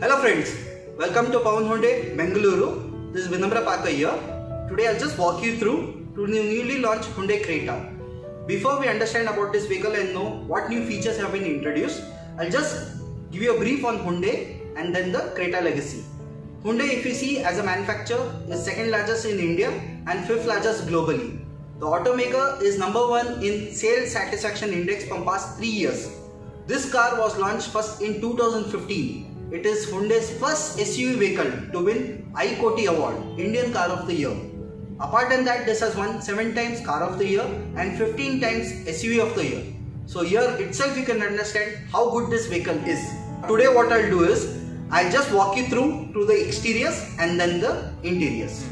Hello friends, welcome to Pavan Hyundai, Bengaluru. This is Vinamra Paka here. Today I'll just walk you through to the newly launched Hyundai Creta. Before we understand about this vehicle and know what new features have been introduced, I'll just give you a brief on Hyundai and then the Creta legacy. Hyundai if you see as a manufacturer is second largest in India and fifth largest globally. The automaker is number one in sales satisfaction index from past 3 years. This car was launched first in 2015. It is Hyundai's first SUV vehicle to win iCOTY award, Indian Car of the Year. Apart from that, this has won 7 times Car of the Year and 15 times SUV of the Year. So here itself you can understand how good this vehicle is. Today what I'll do is, I'll just walk you through to the exteriors and then the interiors.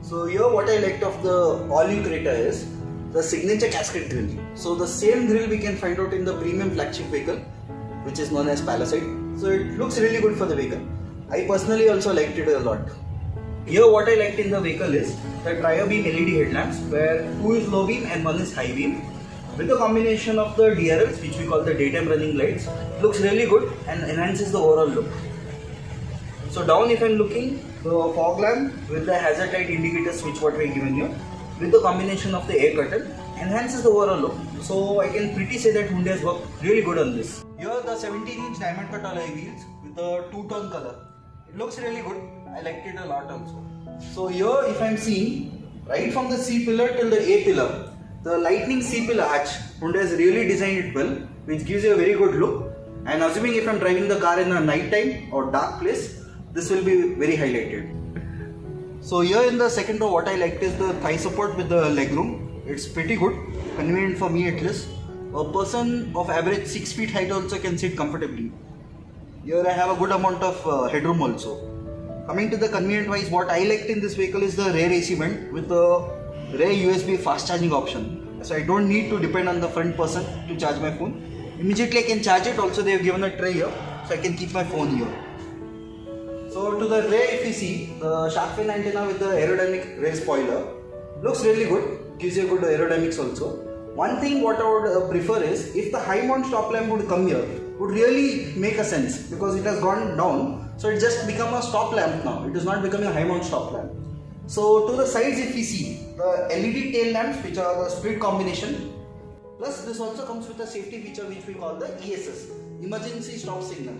So here what I liked of the all-new Creta is the signature cascade grill. So the same grill we can find out in the premium flagship vehicle which is known as Palisade. So it looks really good for the vehicle. I personally also liked it a lot. Here what I liked in the vehicle is the trio beam LED headlamps where two is low beam and one is high beam. With the combination of the DRLs which we call the daytime running lights looks really good and enhances the overall look. So down if I'm looking, the fog lamp with the hazard light indicator switch what we given you with the combination of the air curtain enhances the overall look. So I can pretty say that Hyundai has worked really good on this. The 17 inch diamond cut alloy wheels with the two tone color. It looks really good. I liked it a lot also. So here if I'm seeing right from the C pillar till the A pillar, the lightning C pillar arch Hyundai has really designed it well which gives you a very good look and assuming if I'm driving the car in a night time or dark place this will be very highlighted. So here in the second row what I liked is the thigh support with the leg room. It's pretty good, convenient for me at least. A person of average 6 feet height also can sit comfortably. Here I have a good amount of uh, headroom also. Coming to the convenient wise, what I liked in this vehicle is the rear AC vent with the rear USB fast charging option. So I don't need to depend on the front person to charge my phone. Immediately I can charge it. Also they have given a tray here, so I can keep my phone here. So to the rear if you see, the shark fin antenna with the aerodynamic rear spoiler looks really good, gives you good aerodynamics also. One thing what I would uh, prefer is if the high mount stop lamp would come here, would really make a sense because it has gone down. So it just become a stop lamp now. It is not becoming a high mount stop lamp. So to the sides if you see, the LED tail lamps which are the split combination. Plus this also comes with a safety feature which we call the ESS, Emergency Stop Signal.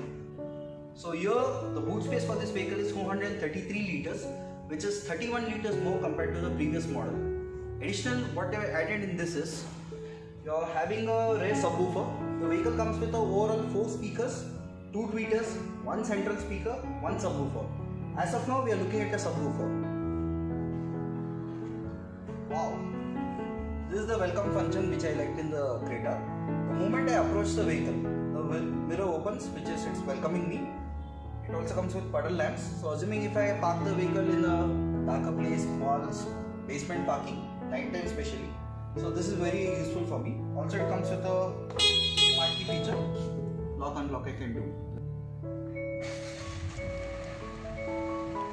So here the boot space for this vehicle is 433 liters which is 31 liters more compared to the previous model. Additional what they have added in this is you are having a rear subwoofer. The vehicle comes with a overall 4 speakers, 2 tweeters, 1 central speaker, 1 subwoofer. As of now we are looking at a subwoofer. Wow! This is the welcome function which I liked in the Creta. The moment I approach the vehicle, the mirror opens which is it's welcoming me it also comes with puddle lamps. So assuming if I park the vehicle in a darker place, malls, basement parking, night time especially. So this is very useful for me. Also it comes with a key feature. Lock and lock I can do.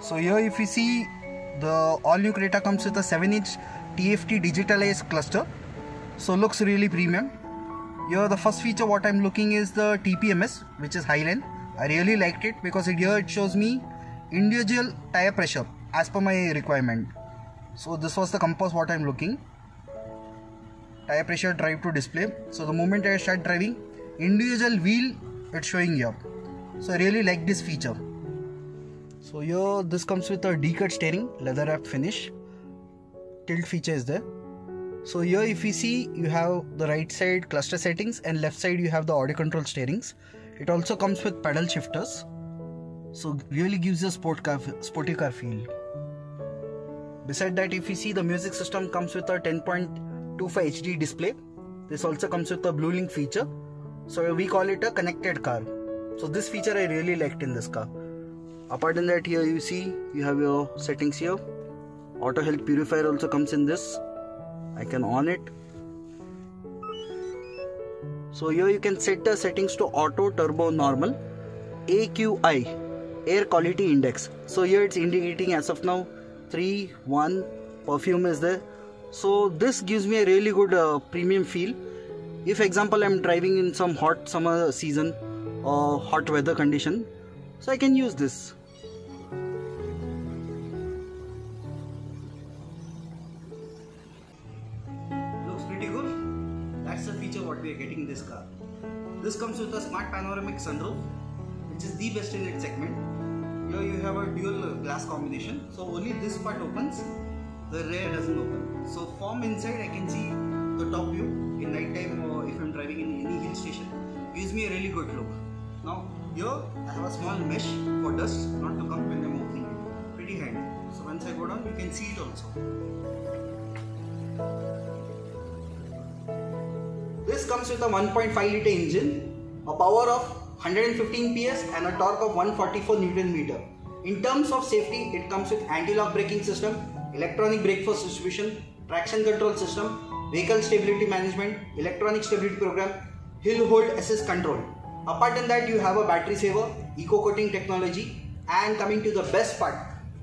So here if you see the all new Creta comes with a 7 inch TFT digitalized cluster. So looks really premium. Here the first feature what I'm looking is the TPMS which is Highline I really liked it because it here it shows me individual tire pressure as per my requirement. So this was the compass what I'm looking. Tire pressure drive to display. So the moment I start driving, individual wheel it's showing here. So I really like this feature. So here this comes with a D-cut steering, leather wrap finish. Tilt feature is there. So here if you see you have the right side cluster settings and left side you have the audio control steerings. It also comes with pedal shifters, so really gives a sport car, sporty car feel. Beside that, if you see the music system comes with a 10.25 HD display. This also comes with a Blue Link feature, so we call it a connected car. So this feature I really liked in this car. Apart from that, here you see you have your settings here. Auto health purifier also comes in this. I can on it so here you can set the settings to auto turbo normal AQI air quality index so here it's indicating as of now 3 1 perfume is there so this gives me a really good uh, premium feel if example i'm driving in some hot summer season or hot weather condition So I can use this. Looks pretty good. That's the feature what we are getting in this car. This comes with a smart panoramic sunroof, which is the best in its segment. Here you have a dual glass combination, so only this part opens, the rear doesn't open. So from inside I can see the top view in night time or if I'm driving in any hill station. Gives me a really good look. Now here I have a small mesh for dust not to come when I'm opening it. Pretty handy. So once I go down you can see it also. This comes with a 1.5 litre engine, a power of 115 PS and a torque of 144 Newton meter. In terms of safety, it comes with anti-lock braking system, electronic brake force distribution, traction control system, vehicle stability management, electronic stability program, hill hold assist control. Apart from that, you have a battery saver, eco coating technology, and coming to the best part,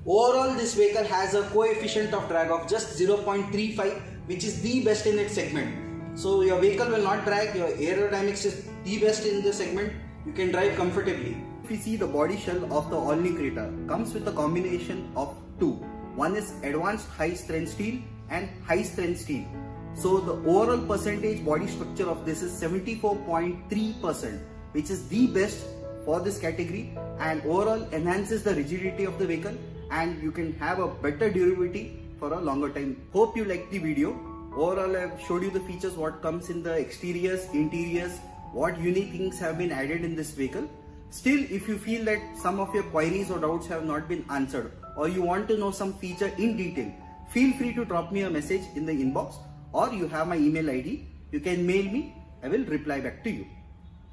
overall this vehicle has a coefficient of drag of just 0.35, which is the best in its segment. So your vehicle will not drag, your aerodynamics is the best in the segment, you can drive comfortably. If you see the body shell of the All-New Creta comes with a combination of two. One is advanced high strength steel and high strength steel. So the overall percentage body structure of this is 74.3% which is the best for this category and overall enhances the rigidity of the vehicle and you can have a better durability for a longer time. Hope you liked the video. Overall I have showed you the features what comes in the exteriors, interiors, what unique things have been added in this vehicle. Still if you feel that some of your queries or doubts have not been answered or you want to know some feature in detail, feel free to drop me a message in the inbox or you have my email ID. You can mail me. I will reply back to you.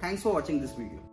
Thanks for watching this video.